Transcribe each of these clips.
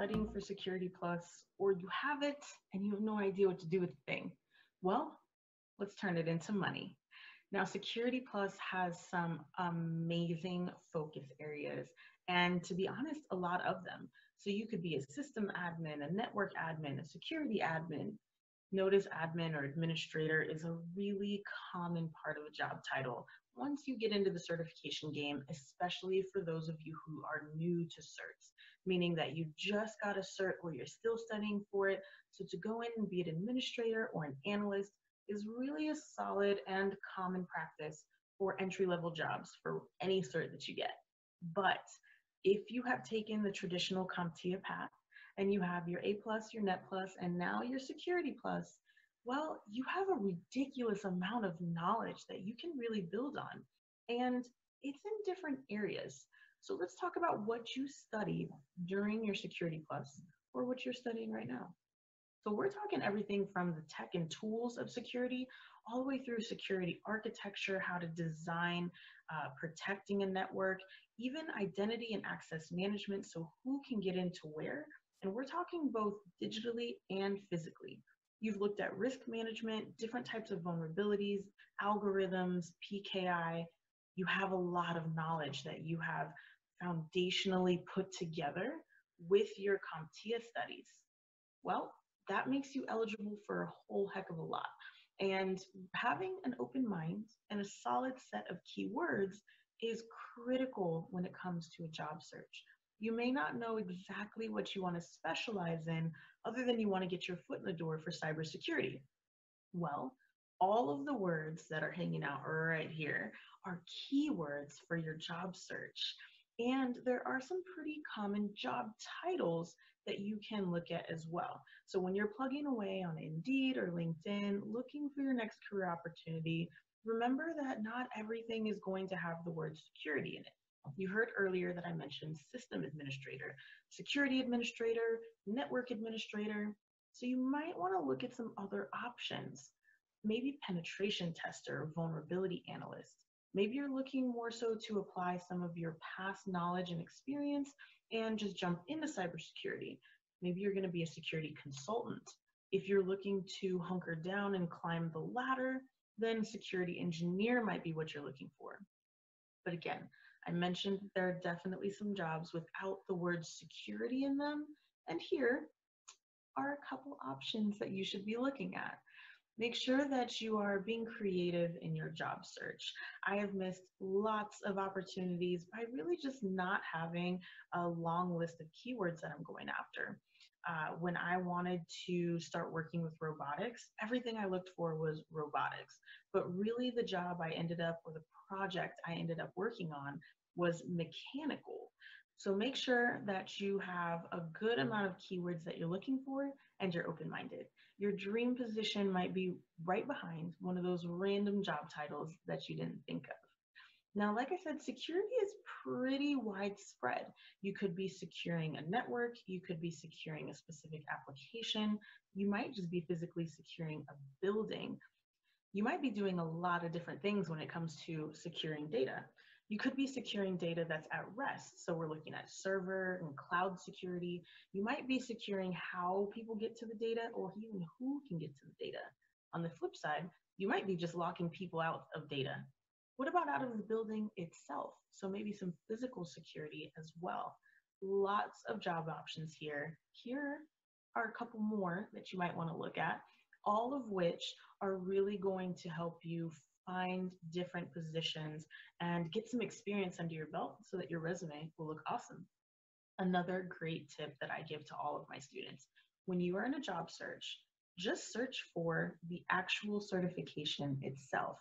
studying for Security Plus, or you have it and you have no idea what to do with the thing? Well, let's turn it into money. Now, Security Plus has some amazing focus areas, and to be honest, a lot of them. So you could be a system admin, a network admin, a security admin. Notice admin or administrator is a really common part of a job title once you get into the certification game, especially for those of you who are new to certs, meaning that you just got a cert or you're still studying for it. So to go in and be an administrator or an analyst is really a solid and common practice for entry level jobs for any cert that you get. But if you have taken the traditional CompTIA path and you have your A plus, your Net plus, and now your Security plus, well, you have a ridiculous amount of knowledge that you can really build on. And it's in different areas. So let's talk about what you studied during your Security Plus or what you're studying right now. So we're talking everything from the tech and tools of security all the way through security architecture, how to design uh, protecting a network, even identity and access management, so who can get into where. And we're talking both digitally and physically. You've looked at risk management, different types of vulnerabilities, algorithms, PKI. You have a lot of knowledge that you have foundationally put together with your CompTIA studies. Well, that makes you eligible for a whole heck of a lot. And having an open mind and a solid set of keywords is critical when it comes to a job search. You may not know exactly what you want to specialize in, other than you want to get your foot in the door for cybersecurity? Well, all of the words that are hanging out right here are keywords for your job search. And there are some pretty common job titles that you can look at as well. So when you're plugging away on Indeed or LinkedIn, looking for your next career opportunity, remember that not everything is going to have the word security in it. You heard earlier that I mentioned system administrator, security administrator, network administrator. So you might want to look at some other options. Maybe penetration tester, vulnerability analyst. Maybe you're looking more so to apply some of your past knowledge and experience and just jump into cybersecurity. Maybe you're going to be a security consultant. If you're looking to hunker down and climb the ladder, then security engineer might be what you're looking for. But again, I mentioned there are definitely some jobs without the word security in them, and here are a couple options that you should be looking at. Make sure that you are being creative in your job search. I have missed lots of opportunities by really just not having a long list of keywords that I'm going after. Uh, when I wanted to start working with robotics, everything I looked for was robotics. But really, the job I ended up, or the project I ended up working on, was mechanical. So make sure that you have a good amount of keywords that you're looking for and you're open minded. Your dream position might be right behind one of those random job titles that you didn't think of. Now, like I said, security is pretty widespread. You could be securing a network, you could be securing a specific application, you might just be physically securing a building. You might be doing a lot of different things when it comes to securing data. You could be securing data that's at rest. So we're looking at server and cloud security. You might be securing how people get to the data or even who can get to the data. On the flip side, you might be just locking people out of data. What about out of the building itself? So maybe some physical security as well. Lots of job options here. Here are a couple more that you might want to look at, all of which are really going to help you find different positions and get some experience under your belt so that your resume will look awesome. Another great tip that I give to all of my students when you are in a job search, just search for the actual certification itself.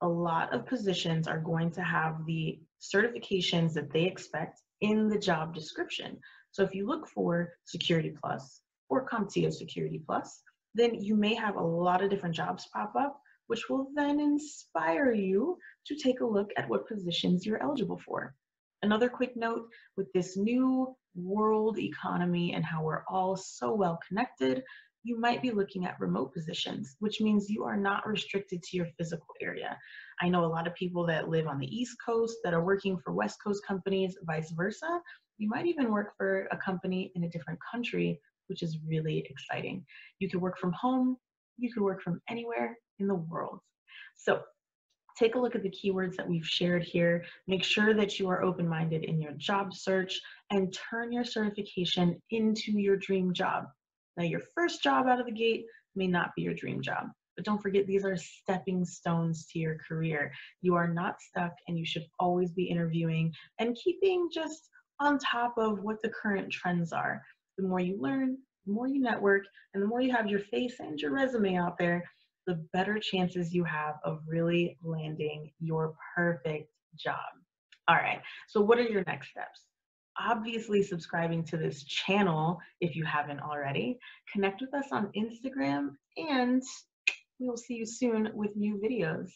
A lot of positions are going to have the certifications that they expect in the job description. So if you look for Security Plus or CompTIA Security Plus, then you may have a lot of different jobs pop up which will then inspire you to take a look at what positions you're eligible for. Another quick note with this new world economy and how we're all so well connected, you might be looking at remote positions, which means you are not restricted to your physical area. I know a lot of people that live on the East Coast that are working for West Coast companies, vice versa. You might even work for a company in a different country, which is really exciting. You could work from home, you could work from anywhere in the world. So take a look at the keywords that we've shared here. Make sure that you are open-minded in your job search and turn your certification into your dream job. Now, your first job out of the gate may not be your dream job, but don't forget these are stepping stones to your career. You are not stuck and you should always be interviewing and keeping just on top of what the current trends are. The more you learn, the more you network, and the more you have your face and your resume out there, the better chances you have of really landing your perfect job. All right, so what are your next steps? Obviously, subscribing to this channel if you haven't already. Connect with us on Instagram, and we will see you soon with new videos.